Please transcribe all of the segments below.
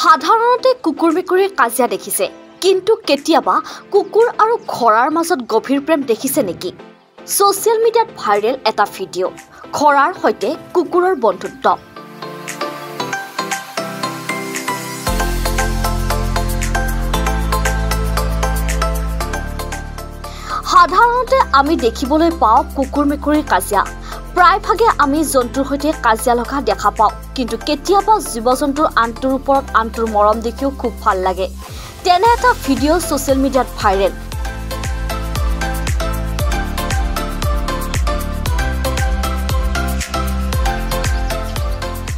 সাধাৰণতে কুকুৰ মেকুৰীৰ কাজিয়া দেখিছে কিন্তু কেতিয়াবা কুকুৰ আৰু খৰাৰ মাজত গভীৰ প্ৰেম দেখিছে নেকি? ছ'চিয়েল মিডিয়াত ভাইৰেল এটা ভিডিঅ' খৰাৰ সৈতে কুকুৰৰ বন্ধুত্ব। সাধাৰণতে আমি দেখিবলৈ পাওঁ কুকুৰ মেকুৰীৰ কাজিয়া। প্ৰায়ভাগে আমি জন্তুৰ সৈতে কাজিয়া লগা দেখা পাওঁ। কিন্তু কেতিয়াবা জীৱ জন্তুৰ আনটোৰ ওপৰত আনটোৰ মৰম দেখিও খুব ভাল লাগে। তেনে এটা ভিডিঅ' ছ'চিয়েল মিডিয়াত ভাইৰেল।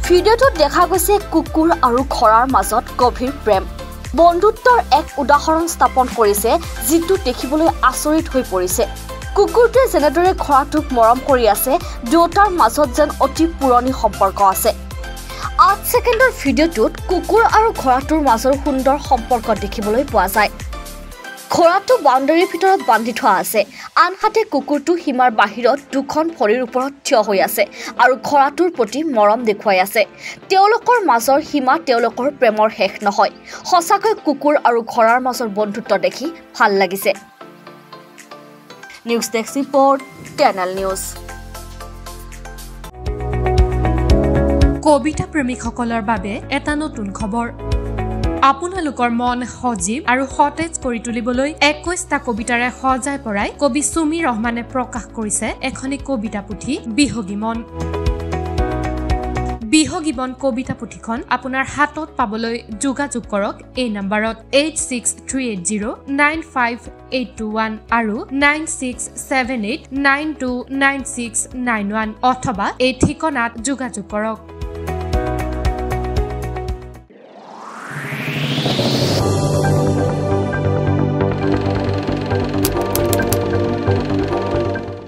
ভিডিঅ'টোত দেখা গৈছে কুকুৰ আৰু খৰাৰ মাজত গভীৰ প্ৰেম। বন্ধুত্বৰ এক উদাহৰণ স্থাপন কৰিছে যিটো দেখিবলৈ আচৰিত হৈ পৰিছে। কুকুৰটোৱে যেনেদৰে খৰাটোক মৰম কৰি আছে দুয়োটাৰ মাজত যেন অতি পুৰণি সম্পৰ্ক আছে। আঠ ছেকেণ্ডৰ ভিডিঅ'টোত কুকুৰ আৰু ঘোঁৰাটোৰ মাজৰ সুন্দৰ সম্পৰ্ক দেখিবলৈ পোৱা যায়। ঘোঁৰাটো বাউণ্ডেৰীৰ ভিতৰত বান্ধি থোৱা আছে। আনহাতে কুকুৰটো সীমাৰ বাহিৰত দুখন ভৰিৰ ওপৰত থিয় হৈ আছে আৰু ঘোঁৰাটোৰ প্ৰতি মৰম দেখুৱাই আছে। তেওঁলোকৰ মাজৰ সীমা তেওঁলোকৰ প্ৰেমৰ শেষ নহয়। সঁচাকৈ কুকুৰ আৰু ঘোঁৰাৰ মাজৰ বন্ধুত্ব দেখি ভাল লাগিছে। News desk report channel news কবিতা প্ৰেমিকসকলৰ বাবে এটা নতুন খবৰ। আপোনালোকৰ মন সজীৱ আৰু সতেজ কৰি তুলিবলৈ একৈশটা কবিতাৰে সজাই পৰাই কবি চুমি ৰহমানে প্ৰকাশ কৰিছে এখনি কবিতা পুথি বিহগী মন। বিহগী বন কবিতা পুথিখন আপোনাৰ হাতত পাবলৈ যোগাযোগ কৰক এই নম্বৰত eight six three eight zero' nine five eight two one আৰু nine six seven eight nine two nine six nine one অথবা এই ঠিকনাত যোগাযোগ কৰক।